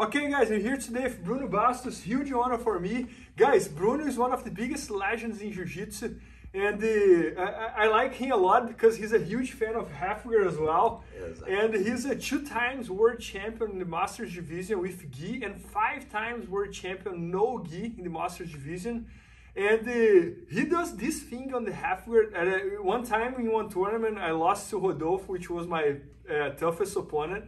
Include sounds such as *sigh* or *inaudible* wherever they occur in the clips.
Okay, guys, I'm here today with Bruno Bastos. Huge honor for me. Guys, Bruno is one of the biggest legends in Jiu-Jitsu. And uh, I, I, like him a lot because he's a huge fan of guard as well. Exactly. And he's a two times world champion in the Masters Division with gi and five times world champion no gi in the Masters Division. And uh, he does this thing on the half guard. At uh, one time in one tournament, I lost to Rodolfo, which was my uh, toughest opponent.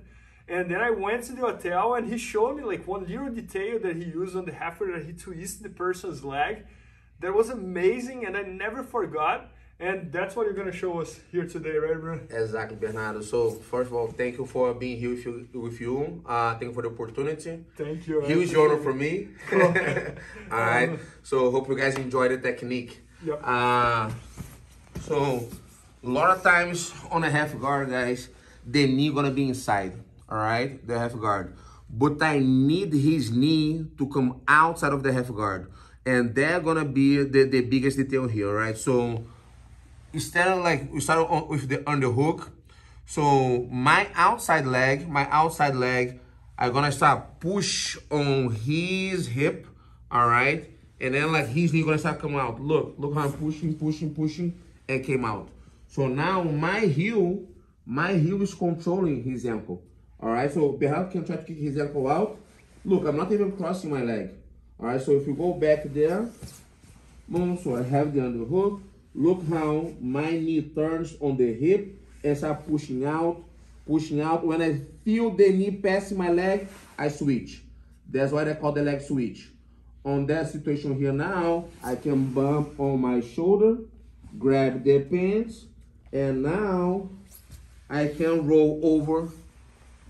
And then I went to the hotel and he showed me like one little detail that he used on the half that he twisted the person's leg. That was amazing and I never forgot. And that's what you're gonna show us here today, right, bro? Exactly, Bernardo. So first of all, thank you for being here with you. With you. Uh, thank you for the opportunity. Thank you. Huge honor for me. *laughs* *laughs* all right. So hope you guys enjoy the technique. Yep. Uh, so a lot of times on a half guard, guys, the knee gonna be inside all right, the half guard. But I need his knee to come outside of the half guard. And they're gonna be the, the biggest detail here, right? So instead of like, we start on, with the underhook. So my outside leg, my outside leg, I'm gonna start push on his hip, all right? And then like his knee gonna start coming out. Look, look how I'm pushing, pushing, pushing, and came out. So now my heel, my heel is controlling his ankle. All right, so Behal can try to kick his ankle out. Look, I'm not even crossing my leg. All right, so if you go back there, boom, so I have the underhook. Look how my knee turns on the hip and start pushing out, pushing out. When I feel the knee passing my leg, I switch. That's why they call the leg switch. On that situation here now, I can bump on my shoulder, grab the pants, and now I can roll over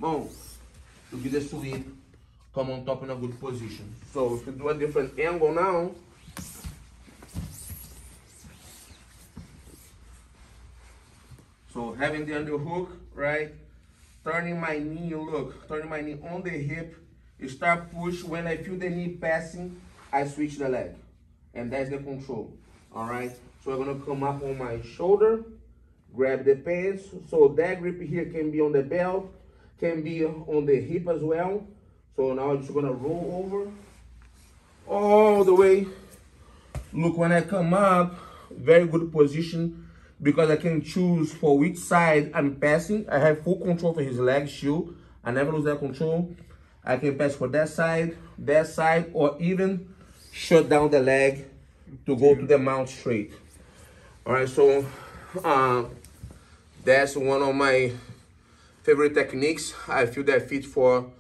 Bom, to be the sweep, come on top in a good position. So if you do a different angle now, so having the underhook, right? Turning my knee, look, turning my knee on the hip, you start push, when I feel the knee passing, I switch the leg. And that's the control, all right? So I'm gonna come up on my shoulder, grab the pants. So that grip here can be on the belt, can be on the hip as well. So now I'm just gonna roll over all the way. Look, when I come up, very good position because I can choose for which side I'm passing. I have full control for his leg shoe. I never lose that control. I can pass for that side, that side, or even shut down the leg to go to the mount straight. All right, so uh, that's one of my favorite techniques. I feel that fit for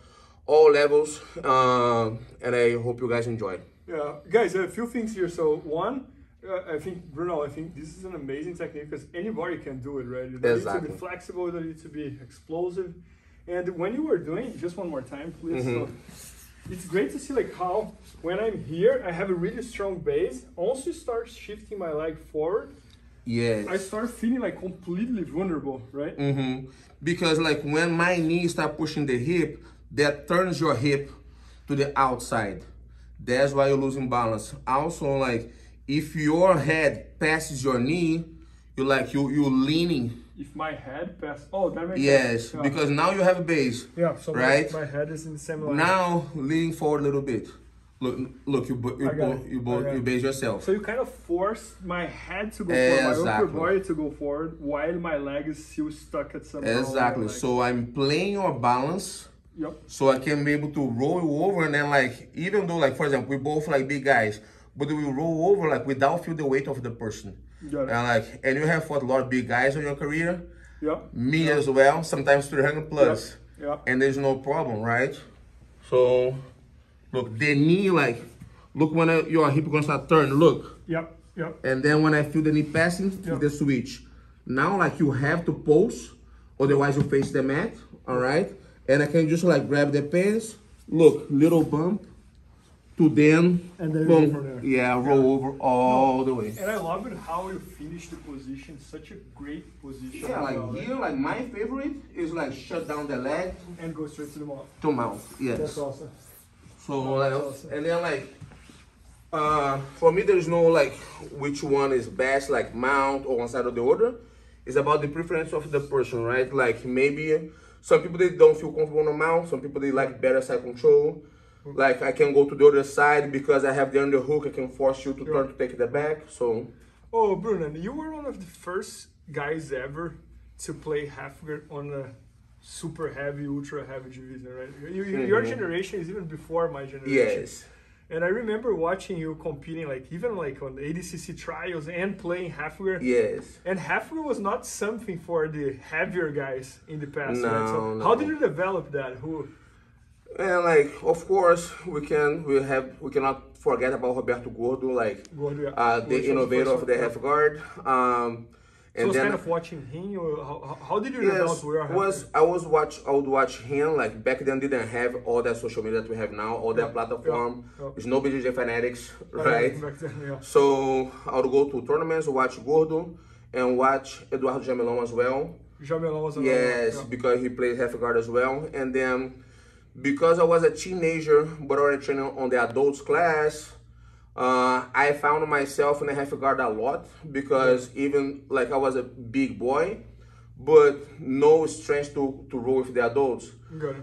all levels, uh, and I hope you guys enjoy. Yeah, guys, a few things here. So one, uh, I think Bruno, I think this is an amazing technique because anybody can do it, right? You don't exactly. need to be flexible, you don't need to be explosive. And when you were doing, just one more time, please. Mm -hmm. so it's great to see like how when I'm here, I have a really strong base. Also start shifting my leg forward Yes. I start feeling like completely vulnerable, right? Mm-hmm. Because like when my knee start pushing the hip, that turns your hip to the outside. That's why you're losing balance. Also, like if your head passes your knee, you like you you're leaning. If my head passes, oh, that makes yes, sense. Yeah. because now you have a base. Yeah, so right. My, my head is in the same line. Now leaning forward a little bit. Look, look, you you bo- you, bo- you base yourself. So you kind of force my head to go forward, my upper body to go forward, while my leg is still stuck at some. Exactly. So I'm playing your balance. Yep. So I can be able to roll you over, and then like even though like for example we both like big guys, but we roll over like without feel the weight of the person. Got it. And like and you have fought a lot of big guys in your career. Yep. Me yep. as well. Sometimes 300 plus. Yep. yep. And there's no problem, right? So Look, the knee, like, look when I, your hip is gonna start turn, look. Yep, yep. And then when I feel the knee passing, yep. the switch. Now, like, you have to pulse, otherwise you face the mat, all right? And I can just, like, grab the pants, look, little bump, to then, and then boom, yeah, roll yeah. over all no, the way. And I love it how you finish the position, such a great position. Yeah, like well, here, like my favorite is like shut down the leg and go straight to the mouth. To mouth, yes. That's awesome. So and then like, uh, for me, there's no like which one is best, like mount or one side or the other. It's about the preference of the person, right? Like maybe some people they don't feel comfortable on the mount. Some people they like better side control. Like I can go to the other side because I have the underhook. I can force you to turn to take the back. So Oh, Bruno, you were one of the first guys ever to play half guard on a super heavy, ultra heavy division, right? You, you, Your generation is even before my generation. yes, And I remember watching you competing, like even like on the ADCC trials and playing half guard. yes. And half guard was not something for the heavier guys in the past. right? So No, how did you develop that? Who? And like of course we can we have we cannot forget about Roberto Gordo, like Gordo, yeah. uh, the innovator of the half guard. Um, So and then kind of watching him. Or how, how- did you Yes, half was? I was watch I would watch him like back then didn't have all that social media that we have now, all that Yeah, platform. yeah, yeah. There's no BJJ fanatics, *laughs* right? back then, yeah. So I would go to tournaments, watch Gordo, and watch Eduardo Jamelão as well. Jamelão was another Yes, because he plays half guard as well. And then because I was a teenager but already training on the adults class, uh, I found myself in the half guard a lot because even like I was a big boy, but no strength to, to roll with the adults.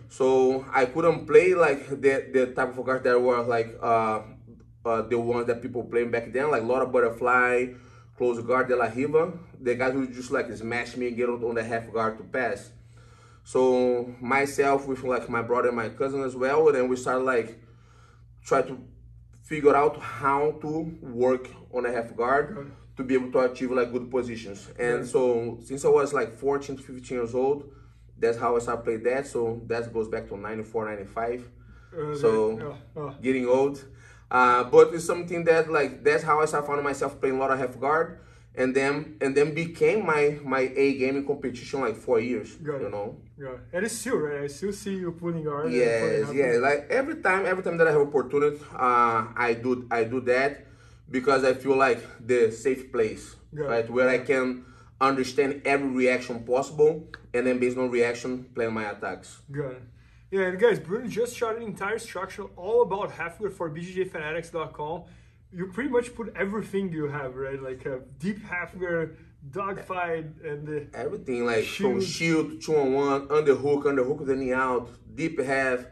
So I couldn't play like the the type of guards that were like uh, uh, the ones that people playing back then, like Laura Butterfly, Close Guard, De La Riva. The guys who just like smash me and get on the half guard to pass. So myself with like my brother and my cousin as well, and then we started like try to figure out how to work on a half guard to be able to achieve like good positions. And so since I was like 14 to 15 years old, that's how I started playing that. So that goes back to 94, 95. Uh, So yeah, yeah. getting old. Uh, but it's something that like that's how I started finding myself playing a lot of half guard, and then and then became my my A game in competition like four years. Got you it. know. Yeah, and it's still right. I still see you pulling and Yes, yeah. Like every time, every time that I have opportunity, uh, I do I do that because I feel like the safe place, Yeah. right, where I can understand every reaction possible, and then based on reaction, plan my attacks. Good. Yeah, and guys, Bruno just shot an entire structure all about half guard for BJJFanatics.com. You pretty much put everything you have, right? Like a deep half guard, dogfight, and the Everything like from Shield. shield, two on one, underhook, underhook with the knee out, deep half,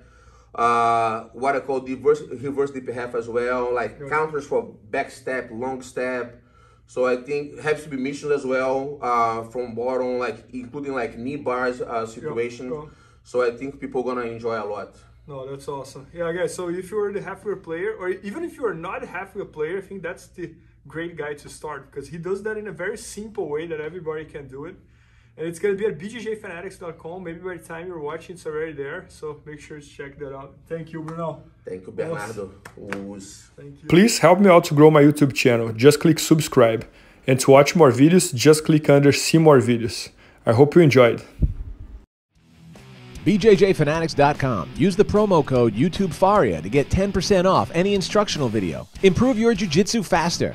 uh, what I call reverse, reverse deep half as well, like counters for back step, long step. So I think has to be missioned as well uh, from bottom, like including like knee bars uh, situation. yeah. So I think people gonna enjoy a lot. No, that's awesome. Yeah, guys. So if you're the halfway player, or even if you are not a halfway player, I think that's the great guy to start because he does that in a very simple way that everybody can do it. And it's gonna be at bjjfanatics.com. Maybe by the time you're watching, it's already there. So make sure to check that out. Thank you, Bruno. Thank you, Bernardo. Us. Thank you. Please help me out to grow my YouTube channel. Just click subscribe. And to watch more videos, just click under see more videos. I hope you enjoyed. BJJFanatics.com. Use the promo code YouTubeFaria to get 10% off any instructional video. Improve your jiu-jitsu faster.